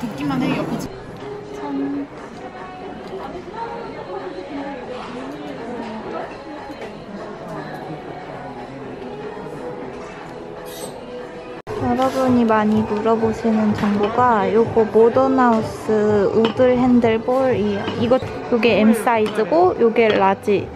듣기만 해 옆에 집. 천. 여러분이 많이 물어보시는 정보가 요거 모던하우스 우드 핸들 볼이에요. 이거 요게 M 사이즈고 요게 라지.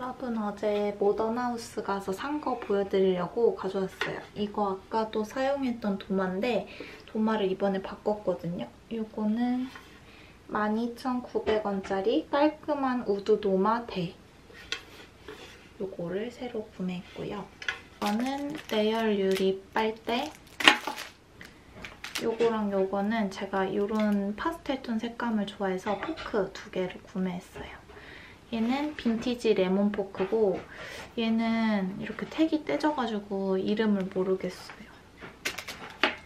여러분 어제 모던하우스 가서 산 거 보여드리려고 가져왔어요. 이거 아까도 사용했던 도마인데 도마를 이번에 바꿨거든요. 이거는 12,900원짜리 깔끔한 우드 도마 대 이거를 새로 구매했고요. 이거는 내열 유리 빨대 요거랑 요거는 제가 이런 파스텔 톤 색감을 좋아해서 포크 두 개를 구매했어요. 얘는 빈티지 레몬 포크고 얘는 이렇게 택이 떼져가지고 이름을 모르겠어요.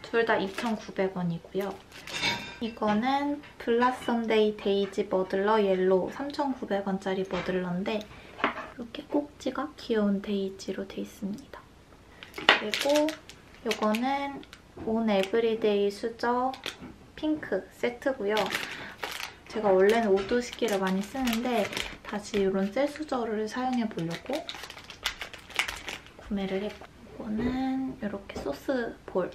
둘 다 2,900원이고요. 이거는 blossom day 데이지 muddler yellow 3,900원짜리 muddler인데 이렇게 꼭지가 귀여운 데이지로 돼 있습니다. 그리고 이거는 on everyday 수저 핑크 세트고요. 제가 원래는 식기를 많이 쓰는데 다시 이런 셀 수저를 사용해 보려고 구매를 했고 이거는 이렇게 소스 볼.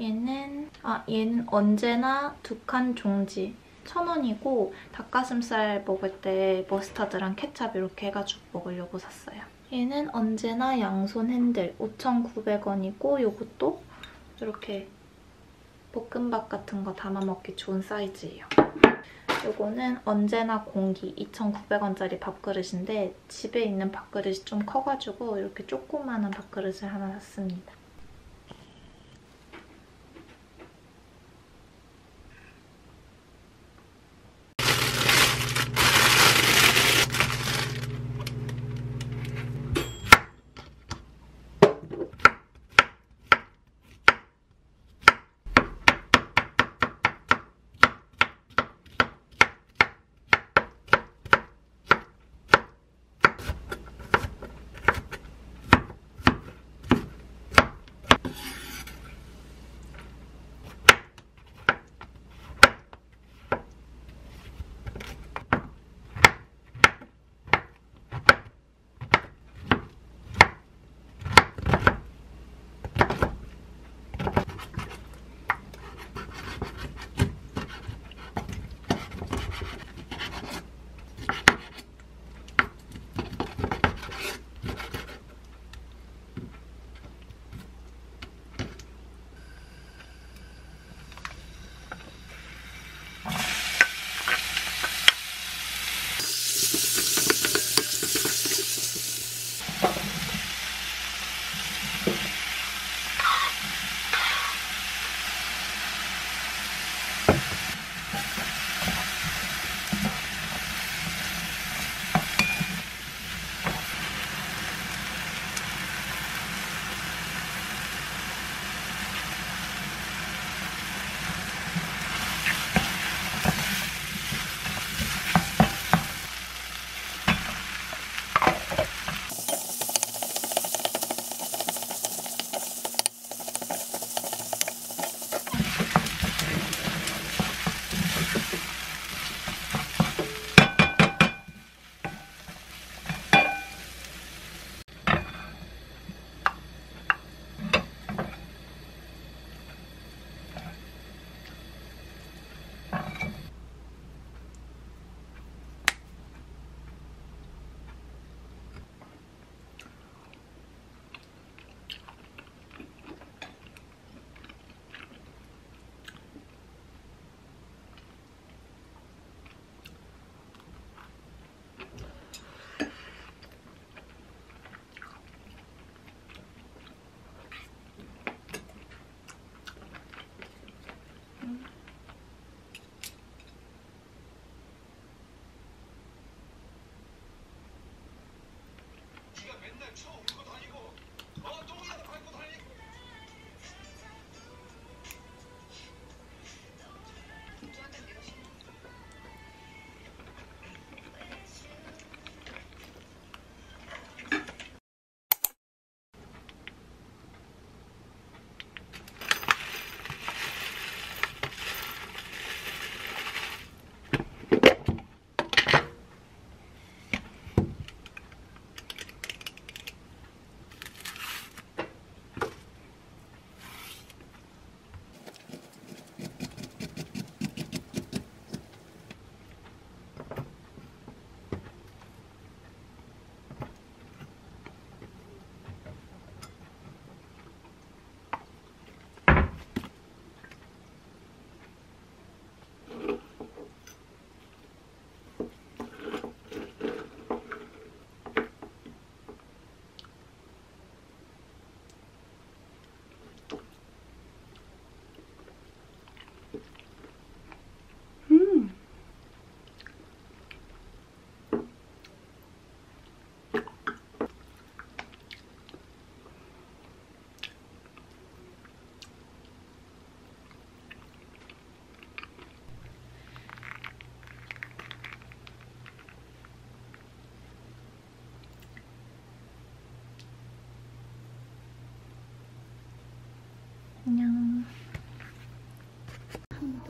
얘는 아 얘는 언제나 두 칸 종지. 천 원이고 닭가슴살 먹을 때 머스타드랑 케찹 이렇게 해가지고 먹으려고 샀어요. 얘는 언제나 양손 핸들. 5,900원이고 이것도 이렇게 볶음밥 같은 거 담아 먹기 좋은 사이즈예요. 이거는 언제나 공기 2,900원짜리 밥그릇인데 집에 있는 밥그릇이 좀 커가지고 이렇게 조그마한 밥그릇을 하나 샀습니다.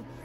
momento.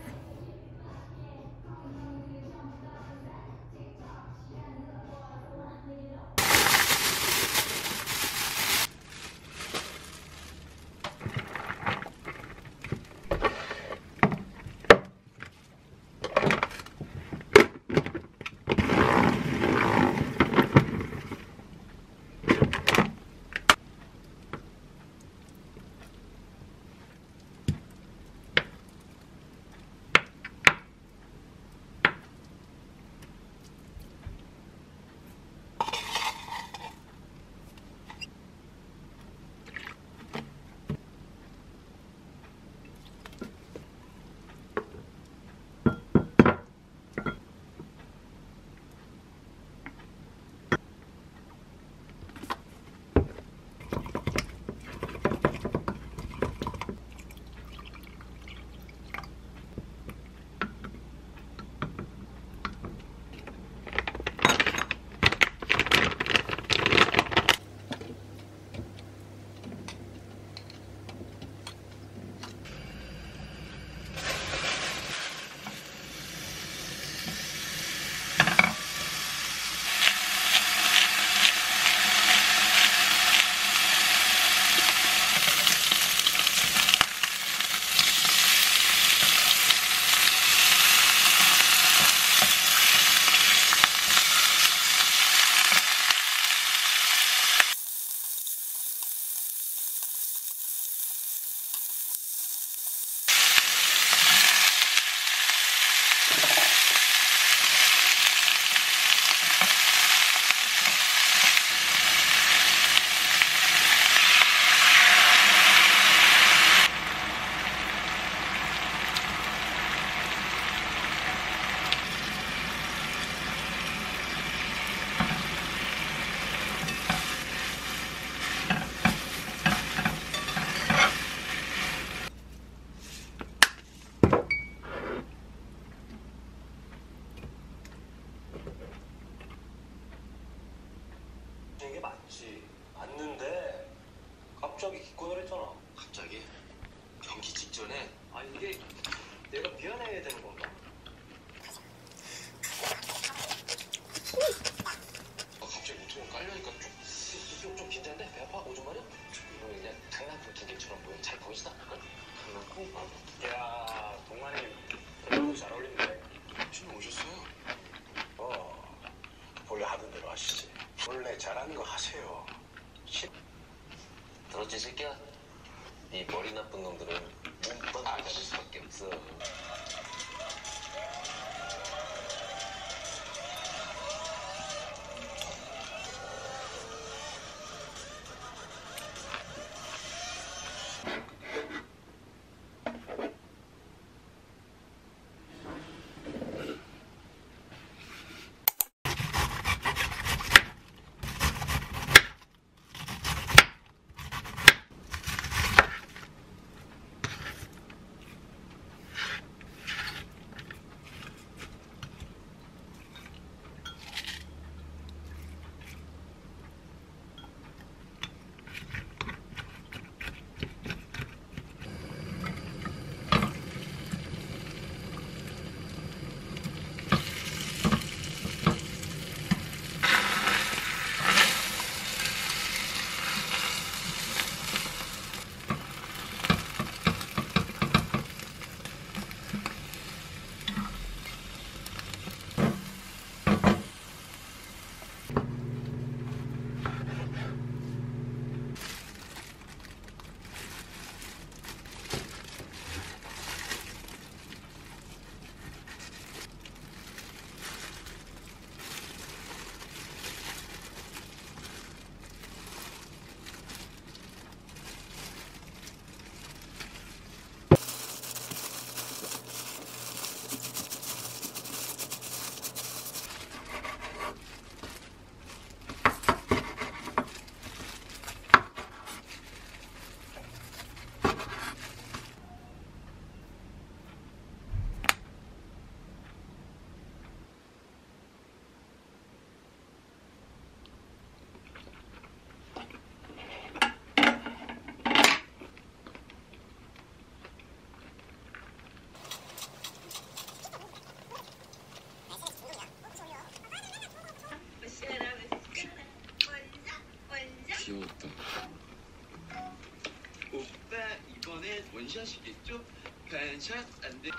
맞지. 맞는데 갑자기 기권을 했잖아. 갑자기? 경기 직전에? 아 이게 내가 미안해야 되는 건가? 들었지, 새끼야? 이 머리 나쁜 놈들은 몸빵 가질 수밖에 없어. 원샷이겠죠? 반샷 안 돼.